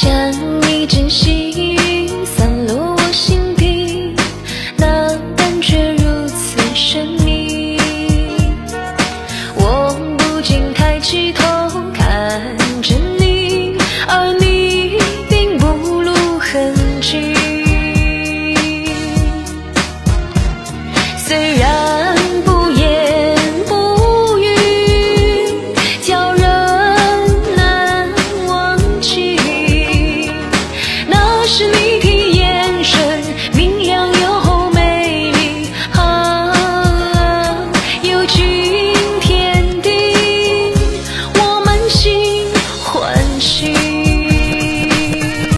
像一阵细雨散落我心底，那感觉如此神秘。我不禁抬起头看着你，而你并不露痕迹。虽然。心。